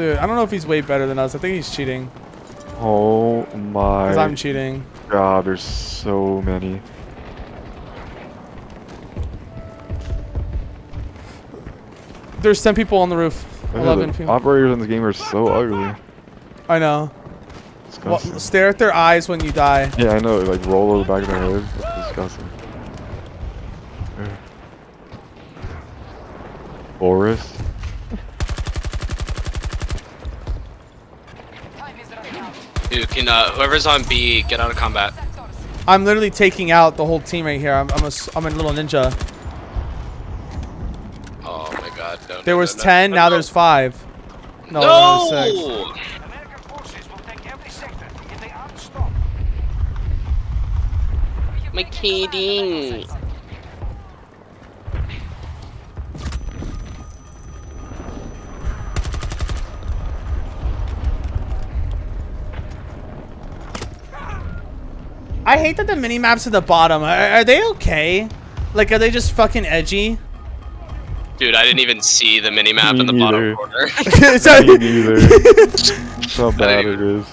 Dude, I don't know if he's way better than us. I think he's cheating. Oh my Because I'm cheating. god, there's so many. There's 10 people on the roof. Look 11 the people. Operators in this game are so ugly. I know. Well, stare at their eyes when you die. yeah, I know. Like roll over the back of their head. That's disgusting. Ugh. Dude, can uh, whoever's on B get out of combat? I'm literally taking out the whole team right here. I'm, I'm, a, s- I'm a little ninja. Oh my god, no. There no, was no, no, 10, no, now there's 5. No, No! there's 6. I hate that the mini maps at the bottom. Are, are they okay? Like, are they just fucking edgy? Dude, I didn't even see the mini map in the bottom corner. Sorry. Me neither. That's how bad it is.